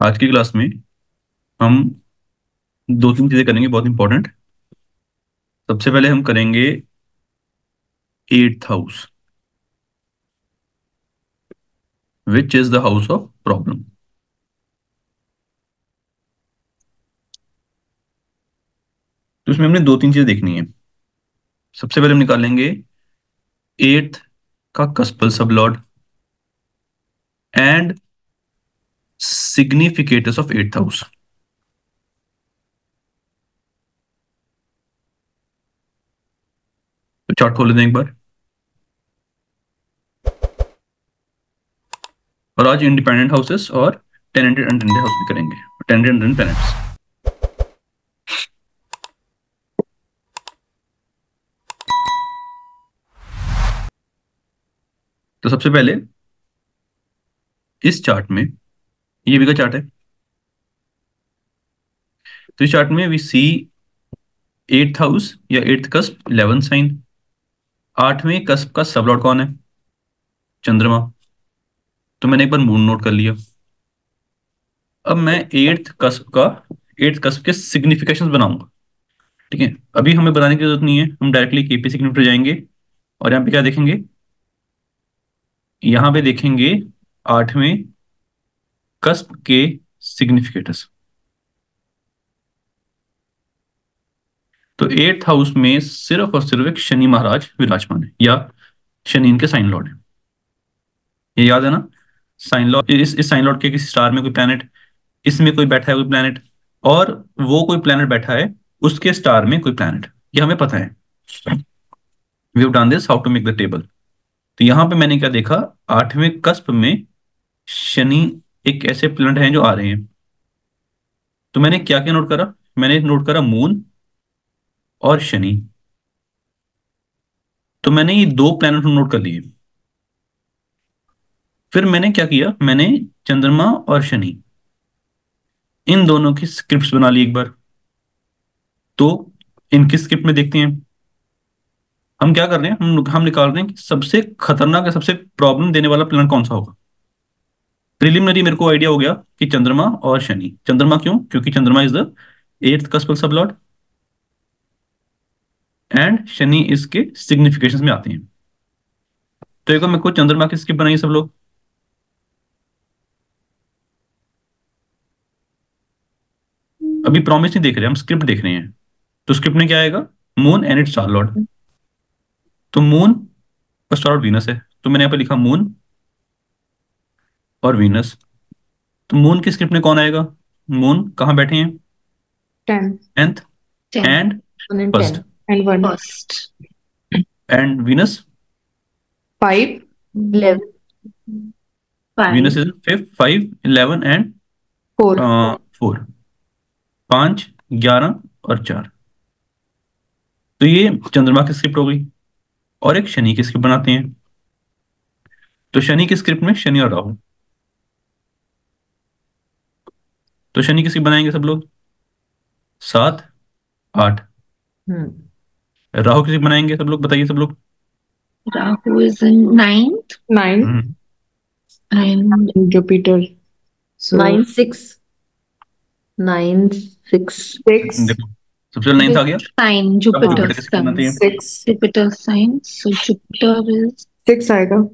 आज की क्लास में हम दो तीन चीज़ें करेंगे बहुत इंपॉर्टेंट सबसे पहले हम करेंगे eighth house which is the house of problem तो इसमें हमने दो तीन चीज़ें देखनी है। सबसे पहले हम निकालेंगे एट्थ का cuspal sub lord and significators of eighth house chart खोल लेते हैं एक बार। और आज इंडिपेंडेंट हाउसेस और टेनेंटेड अनटेनेंटेड हाउस भी करेंगे। टेनेंटेड एंड टेनेंट्स तो सबसे पहले इस चार्ट में ये भी का चार्ट है। तो इस चार्ट में वी सी एट्थ हाउस या एट्थ कस्प इलेवन साइन आठवें कस्प का सबलॉट कौन है? चंद्रमा। तो मैंने एक बार मून नोट कर लिया। अब मैं एट्थ कस्प का एट्थ कस्प के सिग्निफिकेशन बनाऊँगा। ठीक है? अभी हमें बनाने की ज़रूरत नहीं है। हम डायरेक्टली केपी सिग्निफिकेटर जाएँगे और यहाँ पे क्या देखेंगे? यहाँ पे देखेंगे आठवें कस्प के सिग्निफिकेटर्स तो एट्थ हाउस में सिर्फ़ और सिर्फ़ एक शनि महाराज विराजमान है या शनि इनके साइन लॉर्ड है। ये याद है ना? साइन लॉर्ड इस, इस साइन लॉर्ड के किसी स्टार में कोई प्लैनेट इसमें कोई बैठा है कोई प्लैनेट और वो कोई प्लैनेट बैठा है उसके स्टार में कोई प्लैनेट ये हमें पता है। We done this how to make the table तो यहाँ पे मैंने क्या देखा? आठवें कस्प में शनि एक ऐसे प्लैनेट हैं जो आ रहे हैं। तो मैंने क्या क्या नोट करा? मैंने नोट करा मून और शनि। तो मैंने ये दो प्लैनेट नोट कर लिए। फिर मैंने क्या किया? मैंने चंद्रमा और शनि। इन दोनों की स्क्रिप्ट बना ली एक बार। तो इनकी स्क्रिप्ट में देखते हैं। हम क्या कर रहे हैं? हम हम निकाल रहे हैं कि सबसे खतरनाक या सबसे प्रॉब्लम देने वाला प्लान कौन सा होगा? प्रिलिमिनरी मेरे को आइडिया हो गया कि चंद्रमा और शनि। चंद्रमा क्यों? क्योंकि चंद्रमा is the eighth cuspal sub lord and Shani इसके सिग्निफिकेशन में आते हैं। तो एक मेरे को चंद्रमा की स्किप बनाई सब लोग। अभी प्रॉमिस नहीं देख रहे, हम स्क्रिप्ट देख रहे हैं। तो स्क्रिप्ट में क्या आएगा? Moon and it star lord तो मून और स्टार लॉर्ड वीनस है। तो मैंने यहाँ पे लिखा मून और वीनस तो मून की स्क्रिप्ट में कौन आएगा? मून कहाँ बैठे हैं? Tenth and first and one. First. and five is fifth, five, eleven and Four. uh, four. पाँच ग्यारह और चार। तो ये चंद्रमा की स्क्रिप्ट हो गई और एक शनि की स्क्रिप्ट बनाते हैं। तो शनि की स्क्रिप्ट में शनि और राहु। तो शनि की स्क्रिप्ट बनाएँगे सब लोग सात आठ Hmm. राहु की स्क्रिप्ट बनाएँगे सब लोग बताइए सब लोग Rahu is. Hmm, And Jupiter. So nine six nine six six. देखो सबसे पहले नाइन्थ आ गया बनाते हैं Six. Jupiter sign. So Jupiter is Six आएगा.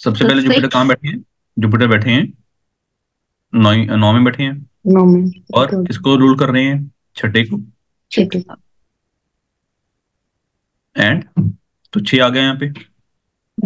सबसे पहले जुपिटर. कहाँ बैठे हैं जुपिटर बैठे हैं नौ नौ में बैठे हैं। नौ में. और किसको रूल कर रहे हैं? छठे को। है. एंड तो छह आ गए यहाँ पे।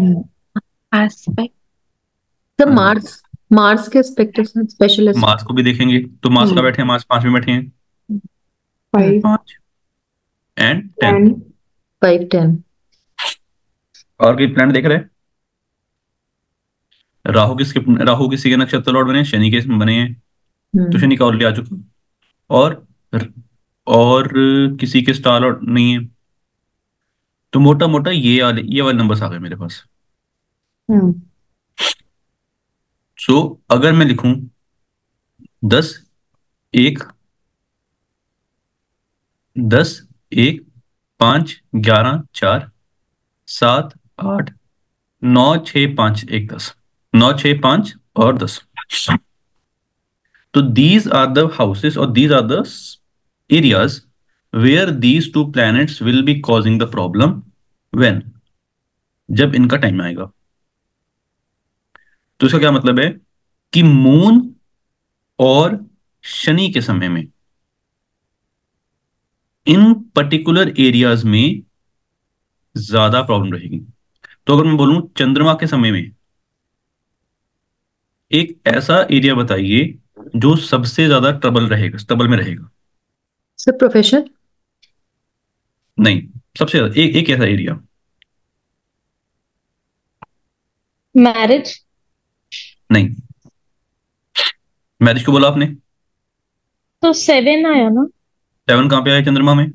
हाँ। Mars Mars के specialist. मार्स को भी देखेंगे। तो मार्स का हम्म। बैठे हैं? मार्स पाँच में बैठे हैं. पाँच। And ten five ten. और कोई प्लान देख रहे हैं? राहु की स्क्रिप्ट राहु किसी के नक्षत्र लॉर्ड बने शनि के बने हैं तो हम्म। शनि का ऑलरेडी आ चुका और और किसी के स्टार लॉर्ड नहीं है। तो मोटा मोटा ये वाले ये वाले नंबर्स आ गए मेरे पास. सो अगर मैं लिखूं दस एक दस एक पाँच ग्यारह चार सात आठ नौ छ पाँच एक दस। नौ छ पाँच और दस। तो these are houses or these are the s- areas where these two planets will be causing the problem when? जब इनका टाइम आएगा। तो इसका क्या मतलब है? कि मून और शनि के समय में, इन पर्टिकुलर एरियाज़ में ज़्यादा प्रॉब्लम रहेगी। तो अगर मैं बोलूँ, चंद्रमा के समय में एक ऐसा एरिया बताइए जो सबसे ज़्यादा ट्रबल रहेगा ट्रबल में रहेगा। सर प्रोफेशन नहीं सबसे ज़्यादा एक एक ऐसा एरिया मैरिज नहीं। मैरिज को बोला आपने? तो सेवन आया ना? सेवन कहाँ पे आया चंद्रमा में?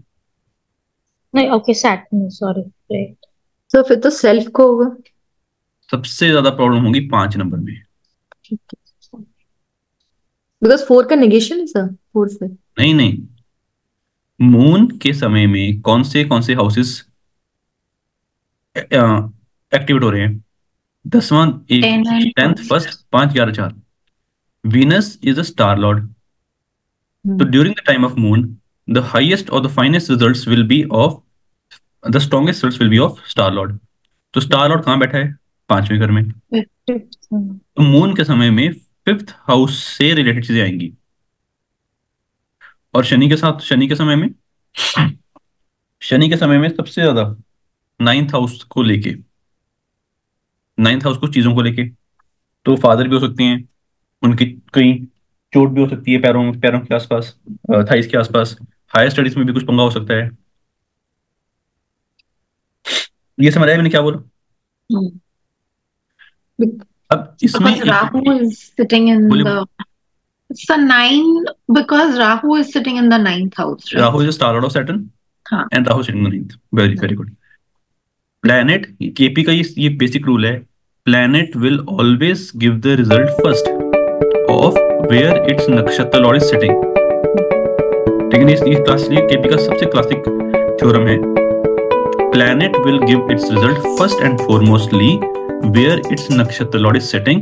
नहीं okay Saturn sorry right sir फिर तो सेल्फ को होगा। सबसे ज़्यादा प्रॉब्लम होगी पाँच नंबर में। बिकॉज़ फोर का नेगेशन है सर फोर से नहीं नहीं. मून के समय में कौन से कौन से हाउसेस एक्टिवेट हो रहे हैं? दसवां एक टेंथ फ़र्स्ट पाँच ग्यारह चार. Venus is a star lord तो during the time of moon the highest और the finest results will be of the strongest results will be of star lord तो स्टार लॉर्ड कहाँ बैठा है? पाँचवें घर में। तो मून के समय में फिफ्थ हाउस से रिलेटेड चीज़ें आएँगी। और शनि के साथ, शनि के समय में, शनि के समय में सबसे ज़्यादा नाइन्थ हाउस को लेके नाइन्थ हाउस को चीज़ों को लेके तो फादर भी हो सकते हैं, उनकी कहीं चोट भी हो सकती है पैरों पैरों के आसपास थाइस के आसपास हायर स्टडीज़ में भी कुछ पंगा हो सकता है। ये समझ आया मैंने क्या बोला? अब इसमें. It's the nine because Rahu is sitting in the ninth house, right? हाँ। का ये ये है give the result first of where its nakshatra lord is class KP का सबसे क्लासिक थ्योरम है planet will give its result first and foremostly where its nakshatra lord is sitting